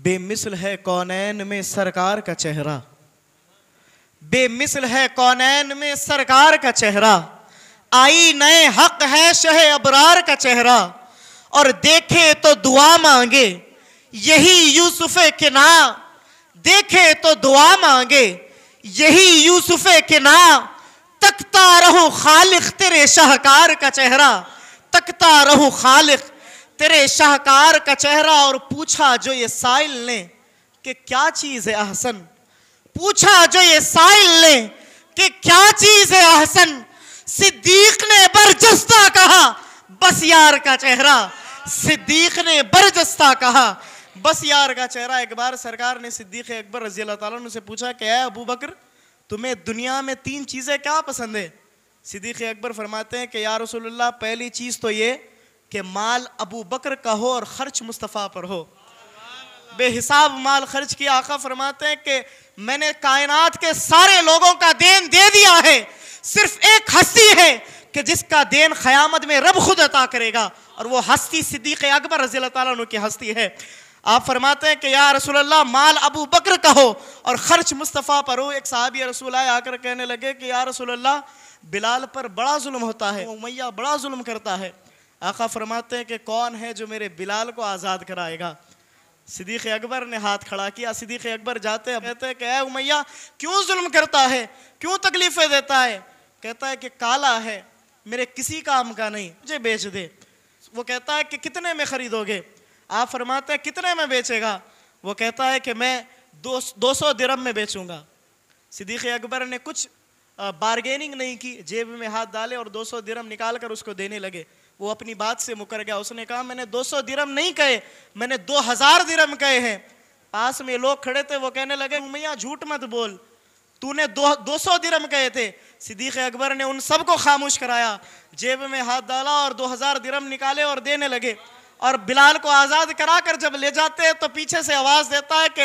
बेमिसल है कौनैन में सरकार का चेहरा। बेमिसल है कौनैन में सरकार का चेहरा। आई नए हक है शह अबरार का चेहरा। और देखे तो दुआ मांगे, यही यूसुफ के ना देखे तो दुआ मांगे, यही यूसुफ के ना तकता रहो खालिक तेरे शाहकार का चेहरा। तकता रहो खालिक तेरे शाहकार का चेहरा और पूछा जो ये साइल ने कि क्या चीज़ है अहसन? पूछा जो ये साइल ने कि क्या चीज़ है अहसन? सिद्दीक ने बरजस्ता कहा, बस यार का चेहरा। सिद्दीक ने बरजस्ता कहा, बस यार का चेहरा। एक बार सरकार ने सिद्दीक अकबर रज़ी अल्लाह से पूछा कि अबू बकर, तुम्हें दुनिया में तीन चीज़ें क्या पसंद है? सिद्दीक अकबर फरमाते हैं कि, या रसूलुल्लाह, पहली चीज़ तो ये कि माल अबू बकर का हो और खर्च मुस्तफ़ा पर हो। बेहिसाब माल खर्च किया। आका फरमाते हैं कि मैंने कायनात के सारे लोगों का देन दे दिया है। सिर्फ़ एक हस्ती है कि जिसका देन ख़यामत में रब खुद अता करेगा और वो हस्ती सिद्दीक अकबर रज़ी अल्लाह की हस्ती है। आप फरमाते हैं कि या रसूलल्लाह, माल अबू बकर का हो और खर्च मुस्तफ़ा पर हो। एक साहबी रसूल आए, आकर कहने लगे कि या रसूलल्लाह, बिलाल पर बड़ा जुल्म होता है, उमैया बड़ा जुल्म करता है। आका फरमाते हैं कि कौन है जो मेरे बिलाल को आज़ाद कराएगा? सिद्दीक अकबर ने हाथ खड़ा किया। सिद्दीक अकबर जाते हैं, कहते हैं कि उमैया, क्यों जुल्म करता है? क्यों तकलीफें देता है? कहता है कि, काला है, मेरे किसी काम का नहीं, मुझे बेच दे। वो कहता है कि, कितने में खरीदोगे? आप फरमाते हैं, कितने में बेचेगा? वो कहता है कि, मैं दो दो सौ दिरम में बेचूँगा। सिद्दीक अकबर ने कुछ बारगेनिंग नहीं की। जेब में हाथ डाले और दो सौ दिरम निकाल कर उसको देने लगे। वो अपनी बात से मुकर गया। उसने कहा, मैंने 200 दिरम नहीं कहे, मैंने 2000 दिरम कहे हैं। पास में लोग खड़े थे, वो कहने लगे मैया झूठ मत बोल। तूने दो दो सौ दिरम कहे थे। सिद्दीक अकबर ने उन सबको खामोश कराया। जेब में हाथ डाला और 2000 दिरम निकाले और देने लगे। और बिलाल को आज़ाद करा कर जब ले जाते हैं तो पीछे से आवाज़ देता है कि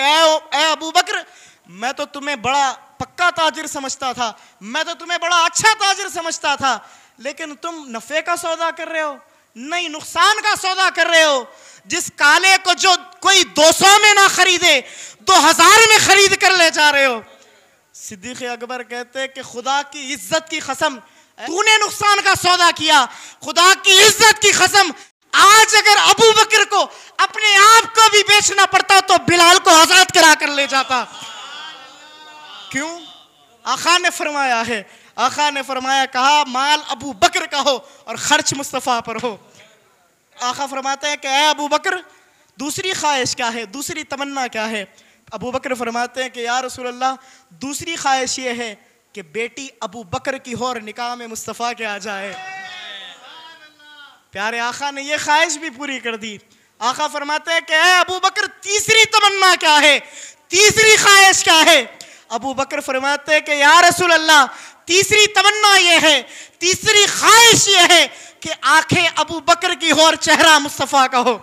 अबू बकर, मैं तो तुम्हें बड़ा पक्का ताजिर समझता था। मैं तो तुम्हें बड़ा अच्छा ताजिर समझता था। लेकिन तुम नफे का सौदा कर रहे हो, नहीं, नुकसान का सौदा कर रहे हो। जिस काले को जो कोई 200 में ना खरीदे 2000 में खरीद कर ले जा रहे हो। सिद्दीक अकबर कहते हैं कि खुदा की इज़्ज़त की कसम तूने नुकसान का सौदा किया। खुदा की इज़्ज़त की कसम आज अगर अबू बकर को अपने आप को भी बेचना पड़ता तो बिलाल को आज़ाद करा कर ले जाता। क्यों? आखा ने फरमाया है, आखा ने फरमाया, कहा, माल अबू बकर का हो और खर्च मुस्तफ़ा पर हो। आखा फरमाते हैं कि अबू बकर, दूसरी ख्वाहिश क्या है? दूसरी तमन्ना क्या है? अबू बकर फरमाते हैं कि, या रसूलल्लाह, दूसरी ख्वाहिश ये है कि बेटी अबू बकर की हो और निकाह में मुस्तफ़ा के आ जाए। प्यारे आखा ने यह ख्वाहिश भी पूरी कर दी। आखा फरमाते हैं कि अबू बकर, तीसरी तमन्ना क्या है? तीसरी ख्वाहिश क्या है? अबू बकर फरमाते हैं कि या रसूल अल्लाह तीसरी तमन्ना यह है, तीसरी ख्वाहिश यह है कि आँखें अबू बकर की हो और चेहरा मुस्तफ़ा का हो।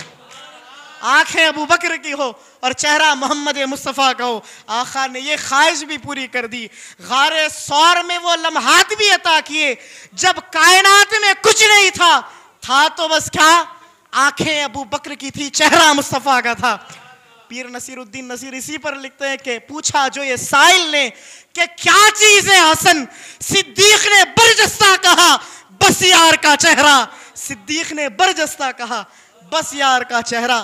आँखें अबू बकर की हो और चेहरा मोहम्मद मुस्तफ़ा का हो। आखा ने यह ख्वाहिश भी पूरी कर दी। गारे सौर में वो लम्हात भी अता किए, जब कायनात में कुछ नहीं था था तो बस क्या? आँखें अबू बकर की थी, चेहरा मुस्तफ़ा का था। पीर नसीरुद्दीन नसीर इसी पर लिखते हैं कि पूछा जो ये साइल ने कि क्या चीज़ है हसन? सिद्दीक ने बरजस्ता कहा बस यार का चेहरा। सिद्दीक ने बरजस्ता कहा बस यार का चेहरा।